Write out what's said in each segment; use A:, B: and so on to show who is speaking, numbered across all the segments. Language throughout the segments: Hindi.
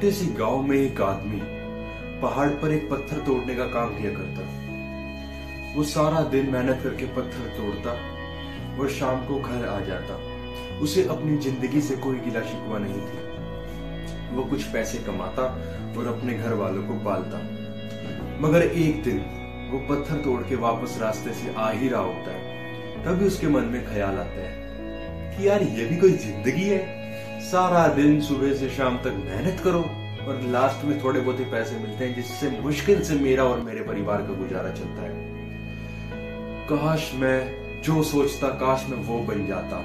A: छोटे सी गाँव में एक आदमी पहाड़ पर एक पत्थर तोड़ने का काम किया करता। वो सारा दिन मेहनत करके पत्थर तोड़ता और शाम को घर आ जाता। उसे अपनी ज़िंदगी से कोई गिला शिकवा नहीं थी। वो कुछ पैसे कमाता और अपने घर वालों को पालता। मगर एक दिन वो पत्थर तोड़ के वापस रास्ते से आ ही रहा होता है। तभी उसके मन में ख्याल आता है कि यार ये भी कोई ज़िंदगी है? सारा दिन सुबह से शाम तक मेहनत करो और लास्ट में थोड़े बहुत ही पैसे मिलते हैं, जिससे मुश्किल से मेरा और मेरे परिवार का गुजारा चलता है। काश मैं जो सोचता, काश मैं वो बन जाता,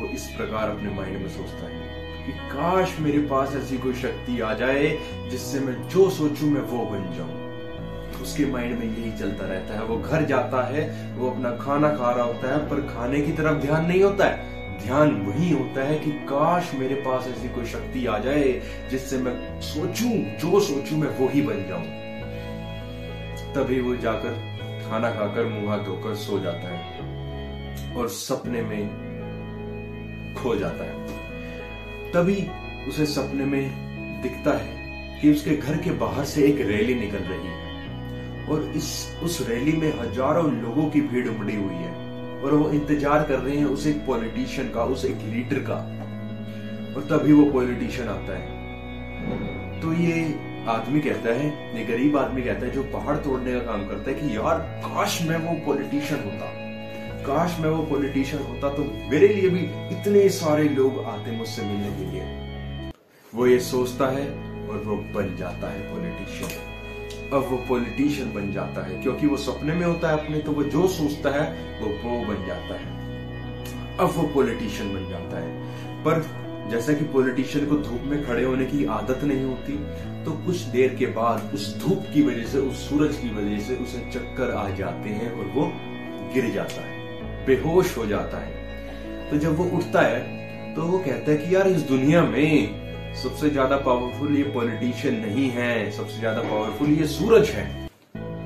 A: वो इस प्रकार अपने माइंड में सोचता है। कि काश मेरे पास ऐसी कोई शक्ति आ जाए, जिससे मैं जो सोचूं, मैं वो बन जाऊँ। उसके माइंड में यही चलता रहता है। वो घर जाता है, वो अपना खाना खा रहा होता है, पर खाने की तरफ़ ध्यान नहीं होता है। ध्यान वही होता है कि काश मेरे पास ऐसी कोई शक्ति आ जाए जिससे मैं सोचूं, जो सोचूं मैं वो ही बन जाऊँ। तभी वो जाकर खाना खाकर मुँह हाथ धोकर सो जाता है और सपने में खो जाता है। तभी उसे सपने में दिखता है कि उसके घर के बाहर से एक रैली निकल रही है और इस, उस रैली में हज़ारों लोगों की भीड़ उमड़ी हुई है। और वो इंतज़ार कर रहे हैं उस एक पॉलिटिशियन का, उस एक लीडर का। और तभी वो पॉलिटिशियन आता है। तो ये आदमी कहता है, ये गरीब आदमी कहता है जो पहाड़ तोड़ने का काम करता है कि यार, काश मैं वो पॉलिटिशियन होता। काश मैं वो पॉलिटिशियन होता तो मेरे लिए भी इतने सारे लोग आते मुझसे मिलने के लिए। वो ये सोचता है और वो बन जाता है पॉलिटिशियन अब वो पॉलिटिशियन बन जाता है। क्योंकि वो सपने में होता है अपने तो वो जो सोचता है, वो वो बन जाता है। अब वो पॉलिटिशियन बन जाता है। पर जैसा कि पॉलिटिशियन को धूप में खड़े होने की आदत नहीं होती तो कुछ देर के बाद उस धूप की वजह से, उस सूरज की वजह से उसे चक्कर आ जाते हैं और वो गिर जाता है, बेहोश हो जाता है। तो जब वो उठता है तो वो कहता है कि, यार, इस दुनिया में सबसे ज़्यादा पावरफुल ये पॉलिटिशियन नहीं है, सबसे ज़्यादा पावरफुल ये सूरज है।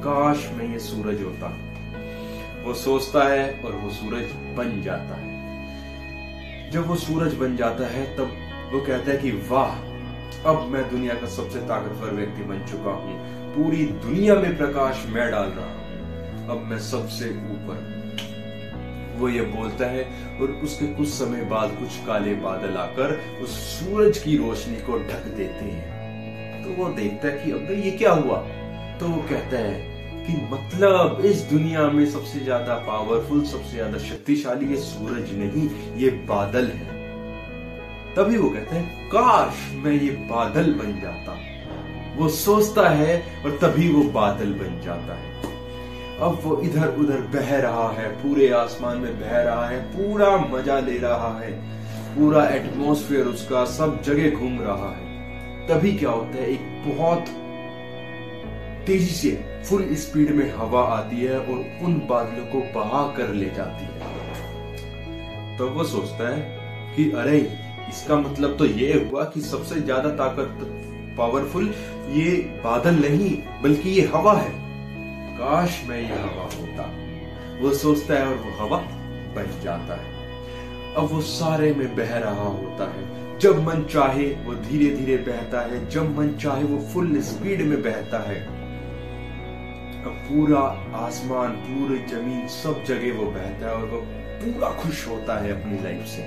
A: काश में ये सूरज होता। वो सोचता है और वो सूरज बन जाता है। जब वो सूरज बन जाता है, तब वो कहता है कि, वाह, अब मैं दुनिया का सबसे ताकतवर व्यक्ति बन चुका हूँ। पूरी दुनिया में प्रकाश मैं डाल रहा हूँ। अब मैं सबसे ऊपर वो ये बोलता है, और उसके कुछ समय बाद कुछ काले बादल आकर उस सूरज की रोशनी को ढक देते हैं। तो वो देखता है कि, अब ये क्या हुआ? तो वो कहता है कि मतलब इस दुनिया में सबसे ज़्यादा पावरफुल सबसे ज़्यादा शक्तिशाली ये सूरज नहीं, ये बादल है। तभी वो कहते हैं, काश मैं ये बादल बन जाता। वो सोचता है और तभी वो बादल बन जाता है। अब वो इधर उधर बह रहा है, पूरे आसमान में बह रहा है, पूरा मज़ा ले रहा है, पूरा एटमोस्फेयर उसका सब जगह घूम रहा है। तभी क्या होता है, एक बहुत तेज़ी से फुल स्पीड में हवा आती है और उन बादलों को बहा कर ले जाती है। तो वो सोचता है कि, अरे, इसका मतलब तो ये हुआ कि सबसे ज़्यादा ताकत पावरफुल ये बादल नहीं, बल्कि ये हवा है। काश मैं ये हवा होता। वो सोचता है और वो हवा बन जाता है। अब वो सारे में बह रहा होता है। जब मन चाहे वो धीरे धीरे बहता है। जब मन चाहे वो फुल स्पीड में बहता है। अब पूरा आसमान, पूरी ज़मीन, सब जगह वो बहता है और वो पूरा खुश होता है अपनी लाइफ से।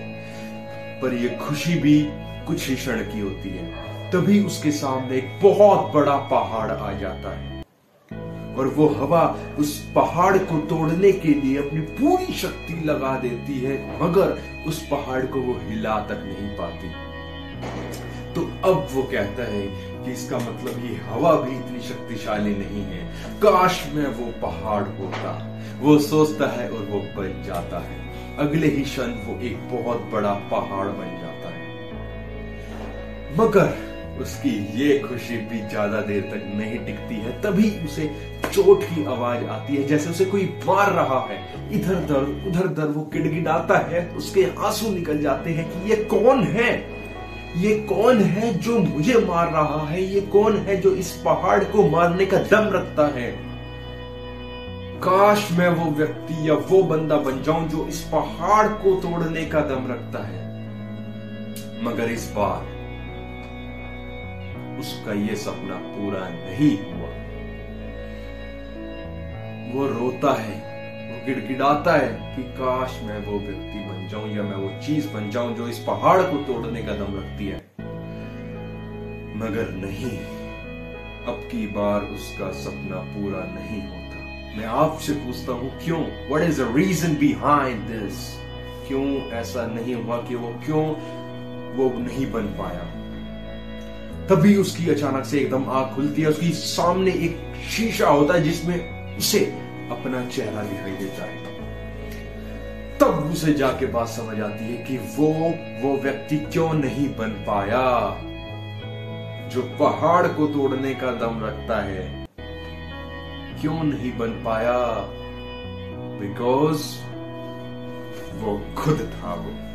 A: पर ये खुशी भी कुछ ही क्षण की होती है। तभी उसके सामने एक बहुत बड़ा पहाड़ आ जाता है। और वो हवा उस पहाड़ को तोड़ने के लिए अपनी पूरी शक्ति लगा देती है, मगर उस पहाड़ को वो हिला तक नहीं पाती। तो अब वो कहता है कि इसका मतलब ये हवा भी इतनी शक्तिशाली नहीं है। काश में वो पहाड़ होता। वो सोचता है और वो बन जाता है। अगले ही क्षण वो एक बहुत बड़ा पहाड़ बन जाता है। मगर उसकी ये खुशी भी ज़्यादा देर तक नहीं टिकती है, तभी उसे चोट की आवाज़ आती है, जैसे उसे कोई मार रहा है। इधर दर, उधर दर वो किड़गिड़ाता है, उसके आँसू निकल जाते हैं कि ये कौन है? ये कौन है जो मुझे मार रहा है? ये कौन है जो इस पहाड़ को मारने का दम रखता है? काश मैं वो व्यक्ति या वो बंदा बन जाऊँ जो इस पहाड़ को तोड़ने का दम रखता है। मगर इस बार उसका ये सपना पूरा नहीं हुआ। वो रोता है, वो गिड़गिड़ाता है कि काश मैं वो व्यक्ति बन जाऊँ या मैं वो चीज़ बन जाऊँ जो इस पहाड़ को तोड़ने का दम रखती है। मगर नहीं, अब की बार उसका सपना पूरा नहीं होता। मैं आपसे पूछता हूँ, क्यों? What is the reason behind this क्यों ऐसा नहीं हुआ कि वो क्यों वो नहीं बन पाया? तभी उसकी अचानक से एकदम आँख खुलती है, उसकी सामने एक शीशा होता है जिसमें उसे अपना चेहरा दिखाई देता है। तब उसे जाके बात समझ आती है कि वो वो व्यक्ति क्यों नहीं बन पाया, जो पहाड़ को तोड़ने का दम रखता है। क्यों नहीं बन पाया? बिकॉज़ वो खुद था वो।